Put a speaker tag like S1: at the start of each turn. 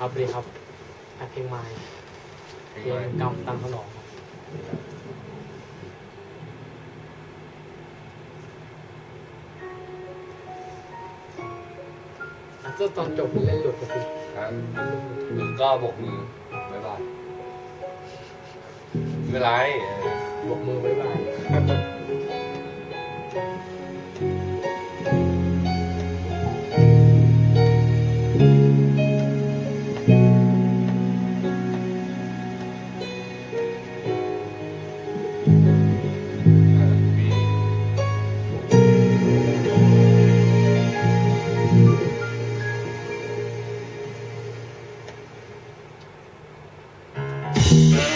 S1: ครับดีครับอัดเพลงไม้
S2: เพลง
S1: เพล
S2: อะไร
S1: งกำตามสนองครับอะเจ้าตอนจบเล่นหลุดไปสิ
S2: ฮะหรือก็บกมือบ๊ายบายไม่เป็นไรเออบ
S1: กมือบ๊ายบาย Yeah.